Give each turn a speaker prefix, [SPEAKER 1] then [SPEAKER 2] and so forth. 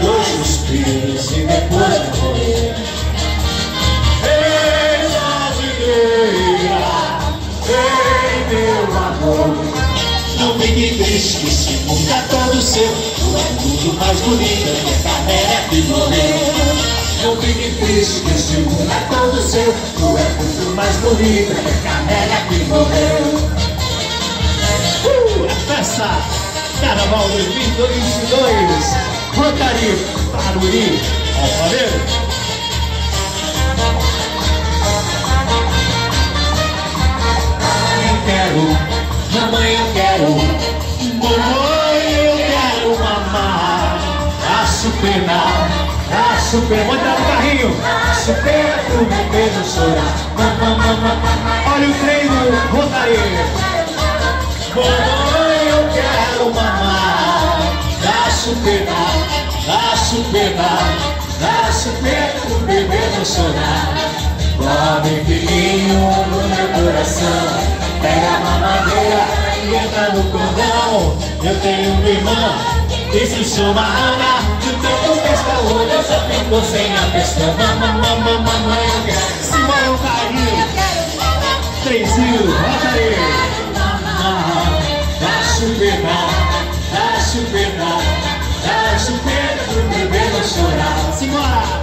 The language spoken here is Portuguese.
[SPEAKER 1] Dois suspiros e depois morrer Ei, jardineira Ei, meu amor Não fique triste esse mundo é todo seu. Tu é muito mais bonita que a carreira que morreu não fique triste esse mundo é todo seu Tu é muito mais bonita que a carreira que morreu
[SPEAKER 2] Uh, a festa Carnaval 2022 Rotary Barulhi Alfareiro
[SPEAKER 1] Eu quero, mamãe eu quero Mamãe eu quero mamar A superar, a superar
[SPEAKER 2] Bota no carrinho
[SPEAKER 1] A pena pro bebê não chorar Mamãe, mamãe,
[SPEAKER 2] Olha o trem do
[SPEAKER 1] Dá chupeta pro bebê não chorar Come filhinho no meu coração. Pega a mamadeira e entra no cordão. Eu tenho uma irmã que se chama Ana. De tanto pesca-olho eu já fico sem a pesca Mamãe, mamãe, mamãe, eu quero
[SPEAKER 2] Simão Carrinho Trenzinho Rotary
[SPEAKER 1] mamar Dá chupeta, dá chupeta simbora!